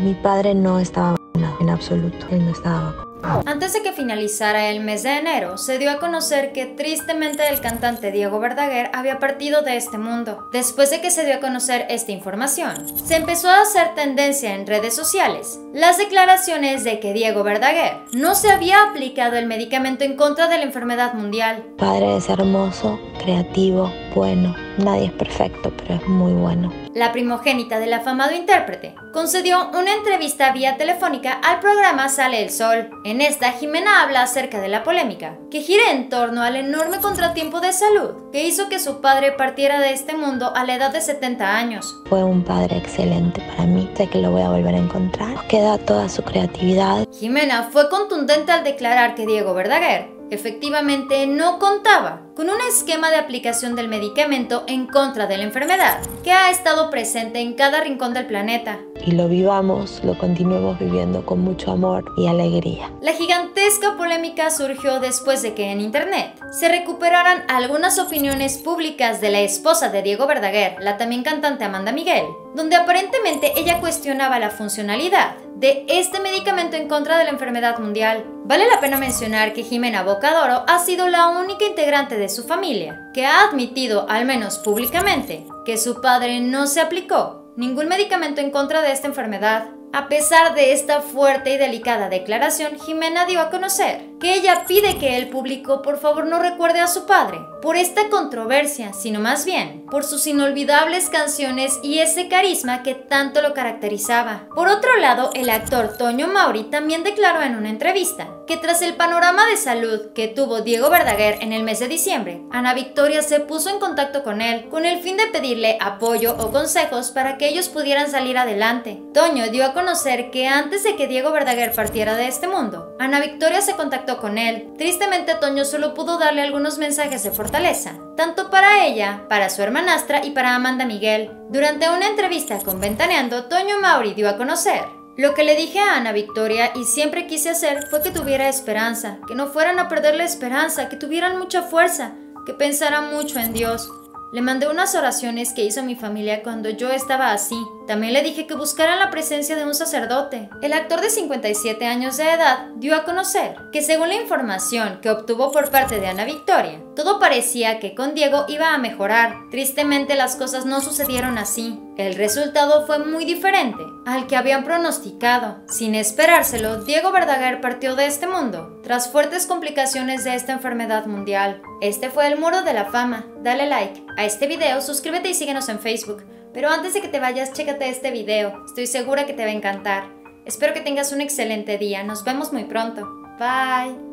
Mi padre no estaba vacunado en absoluto, él no estaba vacunado. Antes de que finalizara el mes de enero, se dio a conocer que tristemente el cantante Diego Verdaguer había partido de este mundo. Después de que se dio a conocer esta información, se empezó a hacer tendencia en redes sociales las declaraciones de que Diego Verdaguer no se había aplicado el medicamento en contra de la enfermedad mundial. Padre es hermoso, creativo, bueno. Nadie es perfecto, pero es muy bueno. La primogénita del afamado intérprete concedió una entrevista vía telefónica al programa Sale el Sol. En esta, Jimena habla acerca de la polémica, que gira en torno al enorme contratiempo de salud que hizo que su padre partiera de este mundo a la edad de 70 años. Fue un padre excelente para mí, sé que lo voy a volver a encontrar. Queda toda su creatividad. Jimena fue contundente al declarar que Diego Verdaguer efectivamente no contaba con un esquema de aplicación del medicamento en contra de la enfermedad, que ha estado presente en cada rincón del planeta. Y lo vivamos, lo continuemos viviendo con mucho amor y alegría. La gigantesca polémica surgió después de que en Internet se recuperaran algunas opiniones públicas de la esposa de Diego Verdaguer, la también cantante Amanda Miguel, donde aparentemente ella cuestionaba la funcionalidad de este medicamento en contra de la enfermedad mundial. Vale la pena mencionar que Jimena Bocadoro ha sido la única integrante de su familia que ha admitido, al menos públicamente, que su padre no se aplicó ningún medicamento en contra de esta enfermedad. A pesar de esta fuerte y delicada declaración, Jimena dio a conocer que ella pide que el público por favor no recuerde a su padre por esta controversia, sino más bien por sus inolvidables canciones y ese carisma que tanto lo caracterizaba. Por otro lado, el actor Toño Mauri también declaró en una entrevista que tras el panorama de salud que tuvo Diego Verdaguer en el mes de diciembre, Ana Victoria se puso en contacto con él con el fin de pedirle apoyo o consejos para que ellos pudieran salir adelante. Toño dio a conocer que antes de que Diego Verdaguer partiera de este mundo, Ana Victoria se contactó con él. Tristemente Toño solo pudo darle algunos mensajes de fortaleza, tanto para ella, para su hermanastra y para Amanda Miguel. Durante una entrevista con Ventaneando, Toño Mauri dio a conocer lo que le dije a Ana Victoria y siempre quise hacer fue que tuviera esperanza, que no fueran a perder la esperanza, que tuvieran mucha fuerza, que pensaran mucho en Dios. Le mandé unas oraciones que hizo mi familia cuando yo estaba así, también le dije que buscaran la presencia de un sacerdote. El actor de 57 años de edad dio a conocer que según la información que obtuvo por parte de Ana Victoria, todo parecía que con Diego iba a mejorar. Tristemente las cosas no sucedieron así. El resultado fue muy diferente al que habían pronosticado. Sin esperárselo, Diego Verdaguer partió de este mundo tras fuertes complicaciones de esta enfermedad mundial. Este fue el Muro de la Fama. Dale like a este video, suscríbete y síguenos en Facebook. Pero antes de que te vayas, chécate este video. Estoy segura que te va a encantar. Espero que tengas un excelente día. Nos vemos muy pronto. Bye.